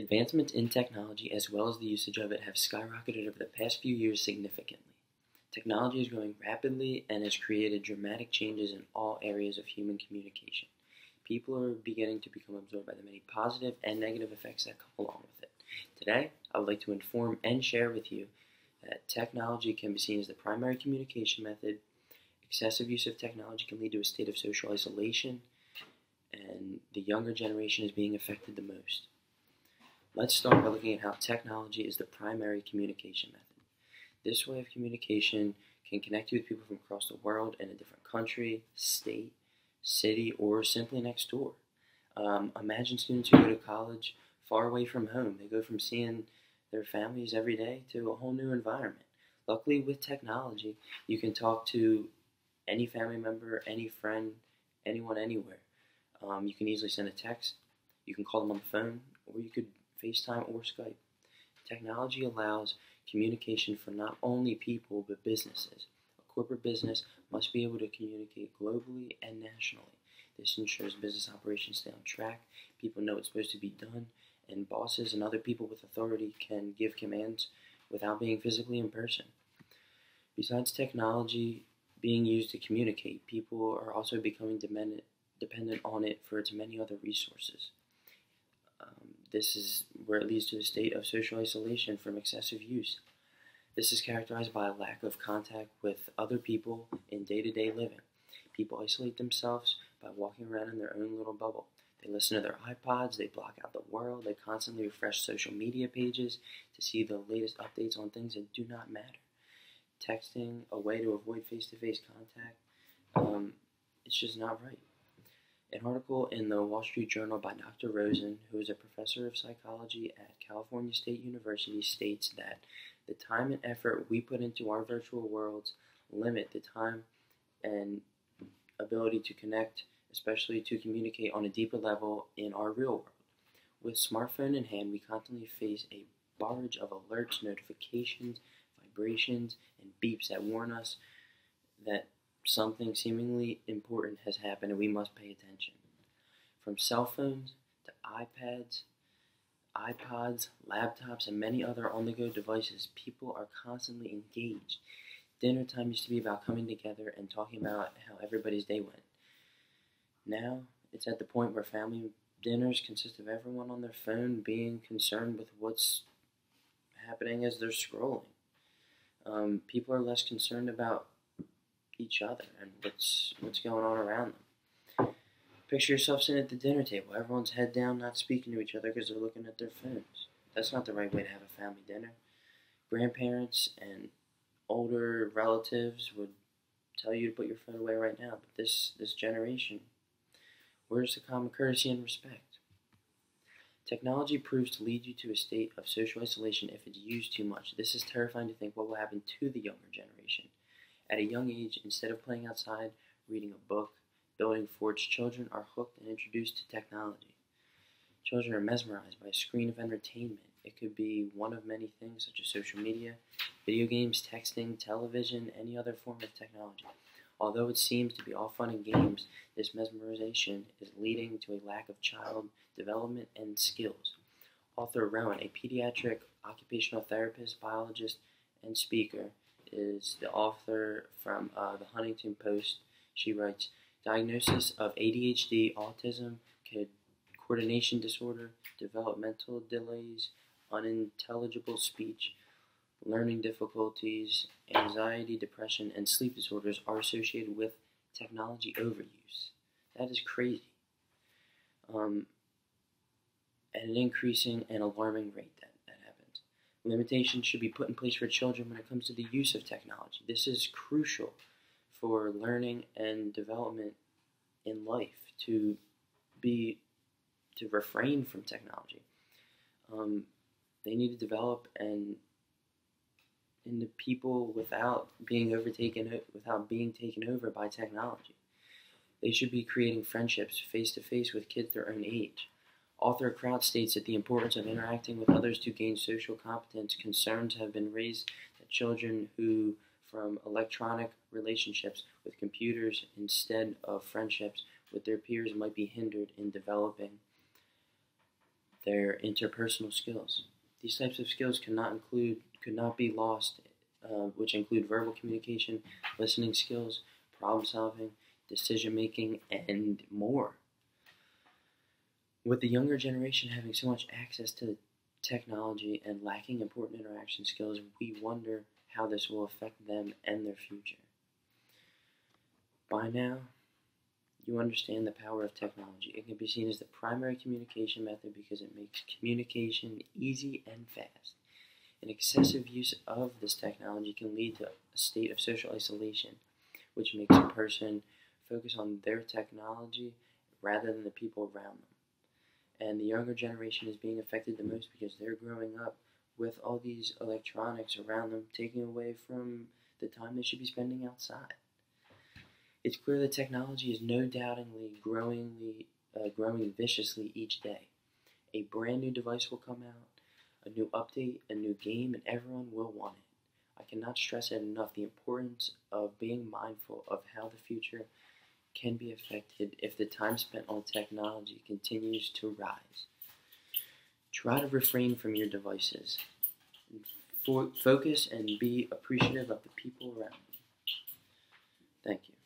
Advancements in technology, as well as the usage of it, have skyrocketed over the past few years significantly. Technology is growing rapidly and has created dramatic changes in all areas of human communication. People are beginning to become absorbed by the many positive and negative effects that come along with it. Today, I would like to inform and share with you that technology can be seen as the primary communication method. Excessive use of technology can lead to a state of social isolation, and the younger generation is being affected the most. Let's start by looking at how technology is the primary communication method. This way of communication can connect you with people from across the world in a different country, state, city, or simply next door. Um, imagine students who go to college far away from home. They go from seeing their families every day to a whole new environment. Luckily, with technology, you can talk to any family member, any friend, anyone, anywhere. Um, you can easily send a text, you can call them on the phone, or you could FaceTime or Skype. Technology allows communication for not only people but businesses. A corporate business must be able to communicate globally and nationally. This ensures business operations stay on track, people know what's supposed to be done, and bosses and other people with authority can give commands without being physically in person. Besides technology being used to communicate, people are also becoming dependent, dependent on it for its many other resources. Um, this is where it leads to a state of social isolation from excessive use. This is characterized by a lack of contact with other people in day to day living. People isolate themselves by walking around in their own little bubble. They listen to their iPods, they block out the world, they constantly refresh social media pages to see the latest updates on things that do not matter. Texting, a way to avoid face to face contact, um, it's just not right. An article in the Wall Street Journal by Dr. Rosen, who is a professor of psychology at California State University, states that the time and effort we put into our virtual worlds limit the time and ability to connect, especially to communicate on a deeper level in our real world. With smartphone in hand, we constantly face a barrage of alerts, notifications, vibrations, and beeps that warn us that something seemingly important has happened and we must pay attention. From cell phones to iPads, iPods, laptops, and many other on the go devices, people are constantly engaged. Dinner time used to be about coming together and talking about how everybody's day went. Now, it's at the point where family dinners consist of everyone on their phone being concerned with what's happening as they're scrolling. Um, people are less concerned about each other and what's what's going on around them. Picture yourself sitting at the dinner table, everyone's head down, not speaking to each other because they're looking at their phones. That's not the right way to have a family dinner. Grandparents and older relatives would tell you to put your phone away right now, but this this generation, where's the common courtesy and respect? Technology proves to lead you to a state of social isolation if it's used too much. This is terrifying to think what will happen to the younger generation. At a young age, instead of playing outside, reading a book, building forts, children are hooked and introduced to technology. Children are mesmerized by a screen of entertainment. It could be one of many things, such as social media, video games, texting, television, any other form of technology. Although it seems to be all fun and games, this mesmerization is leading to a lack of child development and skills. Author Rowan, a pediatric occupational therapist, biologist, and speaker, is the author from uh, the Huffington Post. She writes Diagnosis of ADHD, autism, coordination disorder, developmental delays, unintelligible speech, learning difficulties, anxiety, depression, and sleep disorders are associated with technology overuse. That is crazy. Um, at an increasing and alarming rate. Limitations should be put in place for children when it comes to the use of technology. This is crucial for learning and development in life to be to refrain from technology. Um, they need to develop and into people without being overtaken without being taken over by technology. They should be creating friendships face to face with kids their own age. Author Kraut states that the importance of interacting with others to gain social competence concerns have been raised that children who from electronic relationships with computers instead of friendships with their peers might be hindered in developing their interpersonal skills. These types of skills cannot include could not be lost, uh, which include verbal communication, listening skills, problem solving, decision making, and more. With the younger generation having so much access to technology and lacking important interaction skills, we wonder how this will affect them and their future. By now, you understand the power of technology. It can be seen as the primary communication method because it makes communication easy and fast. An excessive use of this technology can lead to a state of social isolation, which makes a person focus on their technology rather than the people around them. And the younger generation is being affected the most because they're growing up with all these electronics around them, taking away from the time they should be spending outside. It's clear that technology is no doubtingly growing, uh, growing viciously each day. A brand new device will come out, a new update, a new game, and everyone will want it. I cannot stress it enough the importance of being mindful of how the future can be affected if the time spent on technology continues to rise. Try to refrain from your devices. focus and be appreciative of the people around you. Thank you.